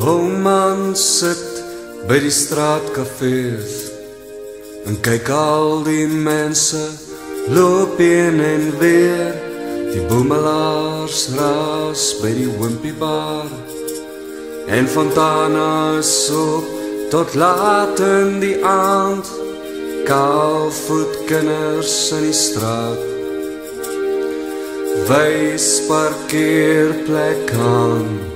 O man sit by die straatkafees en kyk al die mense loop in en weer. Die boemelaars raas by die wimpie bar en fontana soop tot laat in die aand. Kaal voet kinders in die straat. Wys parkeerplek aan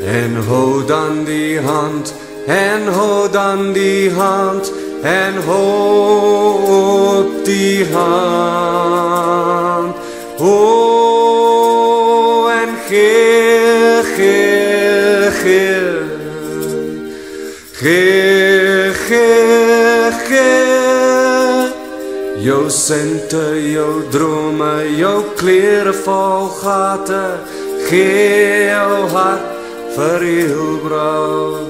en hou dan die hand en hou dan die hand en hou die hand. O en gee gee gee gee gee gee jou sente jou drome jou klere vol gate gee jou hart vir jou brou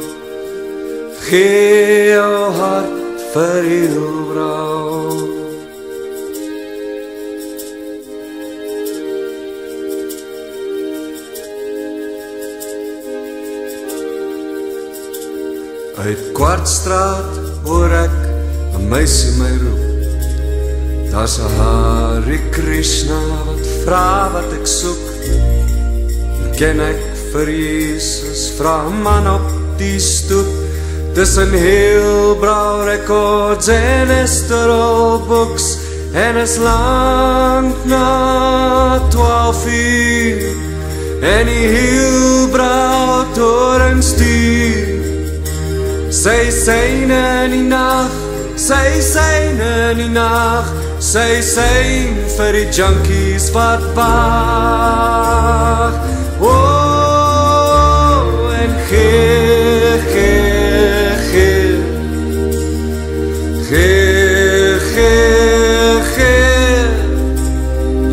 gee jou hart vir jou brou uit kwartstraat hoor ek 'n meisie my roep. Daar's 'n Hare Krishna wat vra wat ek soek. Ken ek vir Jesus. Vra man op die stoep. Tussen heel brau records en esterol books en is lang na 12 uur. En die heel brau toren stuur. Sy syne in die nacht. Sy syne in die nacht. Sy syn vir die junkies wat wacht Gee, gee, gee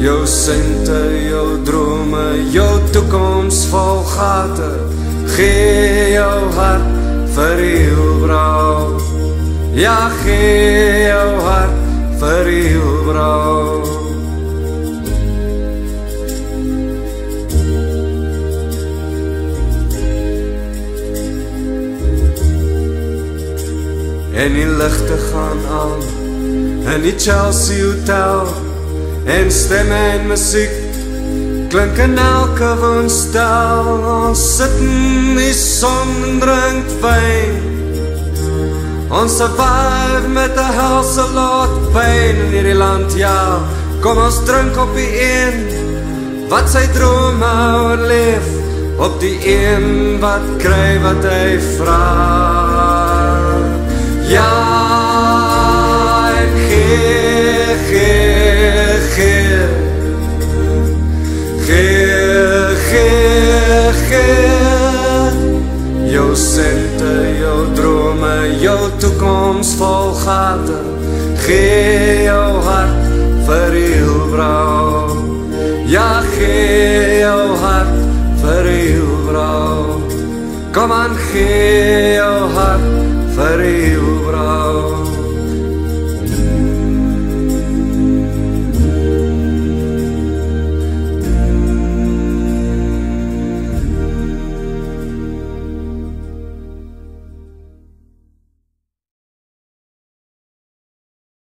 Jou sinte, jou drome, jou toekoms vol gate. Gee jou hart vir jou vrou Ja, gee jou hart vir jou vrou En die lichte gaan aan. In die Chelsea Hotel En stemme en muziek Klink in elke woonstel. Ons sit in die son en drink wijn. Ons survive met die helse lot pijn in hierdie land, ja. Kom ons drink op die een Wat sy droom oorleef Op die een wat kry wat hy vraag Ja, en gee, gee, gee Gee, gee, gee Jou sente, jou drome, jou toekomst vol gate. Gee jou hart vir jou vrou Ja, gee jou hart vir jou vrou Kom aan, gee jou hart vir jou love.